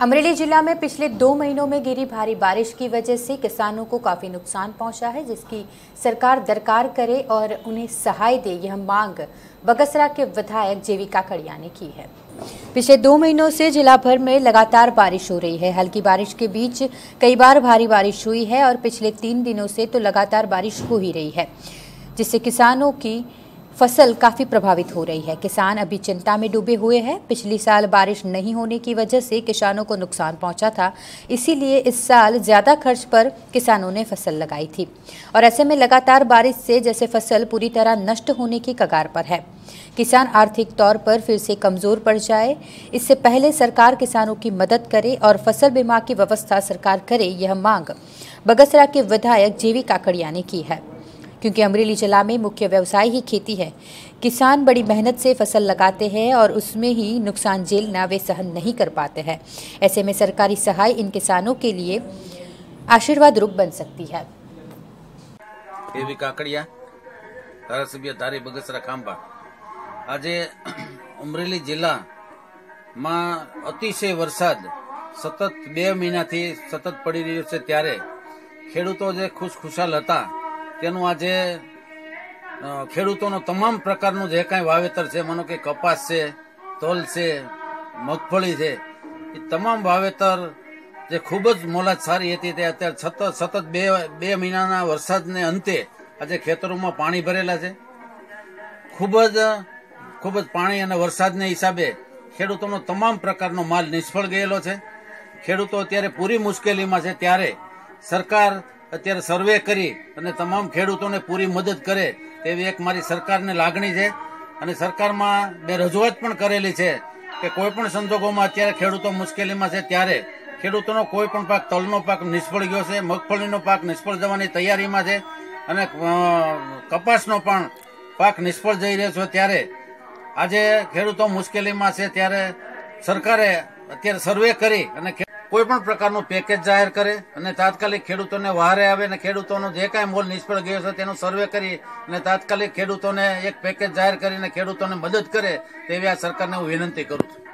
अमरेली जिला में पिछले दो महीनों में गिरी भारी बारिश की वजह से किसानों को काफ़ी नुकसान पहुँचा है, जिसकी सरकार दरकार करे और उन्हें सहाय दे यह मांग बगसरा के विधायक जेवी काकड़िया ने की है। पिछले दो महीनों से जिला भर में लगातार बारिश हो रही है। हल्की बारिश के बीच कई बार भारी बारिश हुई है और पिछले तीन दिनों से तो लगातार बारिश हो ही रही है, जिससे किसानों की फ़सल काफ़ी प्रभावित हो रही है। किसान अभी चिंता में डूबे हुए हैं। पिछली साल बारिश नहीं होने की वजह से किसानों को नुकसान पहुँचा था। इसीलिए इस साल ज़्यादा खर्च पर किसानों ने फ़सल लगाई थी। और ऐसे में लगातार बारिश से जैसे फ़सल पूरी तरह नष्ट होने की कगार पर है। किसान आर्थिक तौर पर फिर से कमज़ोर पड़ जाए। इससे पहले सरकार किसानों की मदद करे और फ़सल बीमा की व्यवस्था सरकार करे, यह मांग बगसरा के विधायक जेवी काकड़िया ने की है। क्योंकि अमरेली जिला में मुख्य व्यवसाय ही खेती है किसान बड़ी मेहनत से फसल लगाते हैं और उसमें ही नुकसान झेलना वे सहन नहीं कर पाते हैं ऐसे में सरकारी सहाय इन किसानों के लिए आशीर्वाद रूप बन सकती है એવી કાકડિયા ધારાસભ્ય ધારી બગસરા ખાંભા આજે અમરેલી જિલ્લામાં અતિશય વરસાદ સતત બે મહિનાથી સતત પડી રહ્યો છે ત્યારે ખેડૂતો જે ખુશખુશાલ હતા તેનું આજે ખેડૂતોનો તમામ પ્રકારનું જે કાંઈ વાવેતર છે, માનો કે કપાસ છે, તલ છે, મગફળી છે, એ તમામ વાવેતર જે ખૂબ જ મોલાદ સારી હતી તે અત્યારે સતત સતત બે બે મહિનાના વરસાદને અંતે આજે ખેતરોમાં પાણી ભરેલા છે. ખૂબ જ ખૂબ જ પાણી અને વરસાદને હિસાબે ખેડૂતોનો તમામ પ્રકારનો માલ નિષ્ફળ ગયેલો છે. ખેડૂતો અત્યારે પૂરી મુશ્કેલીમાં છે. ત્યારે સરકાર અત્યારે સર્વે કરી અને તમામ ખેડૂતોને પૂરી મદદ કરે તેવી એક મારી સરકારને લાગણી છે. અને સરકારમાં મેં રજૂઆત પણ કરેલી છે કે કોઈ પણ સંજોગોમાં અત્યારે ખેડૂતો મુશ્કેલીમાં છે ત્યારે ખેડૂતોનો કોઈ પણ પાક તલનો પાક નિષ્ફળ ગયો છે, મગફળીનો પાક નિષ્ફળ જવાની તૈયારીમાં છે અને કપાસનો પણ પાક નિષ્ફળ જઈ રહ્યો છે ત્યારે આજે ખેડૂતો મુશ્કેલીમાં છે ત્યારે સરકારે અત્યારે સર્વે કરી અને કોઈ પણ પ્રકારનું પેકેજ જાહેર કરે અને તાત્કાલિક ખેડૂતોને વહારે આવે અને ખેડૂતોનો જે કાંઈ મોલ નિષ્ફળ ગયો છે તેનો સર્વે કરી અને તાત્કાલિક ખેડૂતોને એક પેકેજ જાહેર કરીને ખેડૂતોને મદદ કરે તેવી આ સરકારને હું વિનંતી કરું છું.